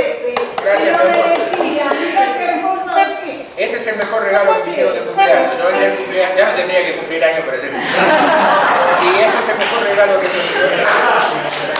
Pepe. Gracias, Te lo merecía. Mira qué hermoso. Este es el mejor regalo que me hicieron de cumpleaños. Yo ayer cumpleaños, ya no tendría que cumplir años para ser. Y este es el mejor regalo que he tenido.